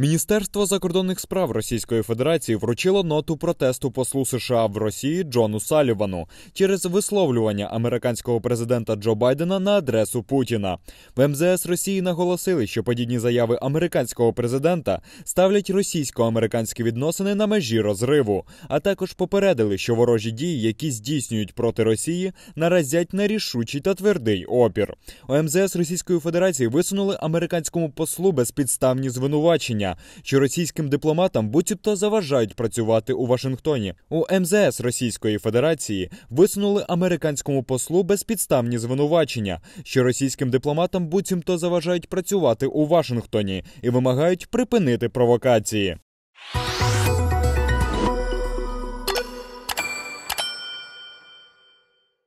Міністерство закордонних справ Російської Федерації вручило ноту протесту послу США в Росії Джону Салівану через висловлювання американського президента Джо Байдена на адресу Путіна. В МЗС Росії наголосили, що подібні заяви американського президента ставлять російсько-американські відносини на межі розриву, а також попередили, що ворожі дії, які здійснюють проти Росії, наразять на рішучий та твердий опір. У МЗС Російської Федерації висунули американському послу безпідставні звинувачення що російським дипломатам буцімто заважають працювати у Вашингтоні. У МЗС Російської Федерації висунули американському послу безпідставні звинувачення, що російським дипломатам буцімто заважають працювати у Вашингтоні і вимагають припинити провокації.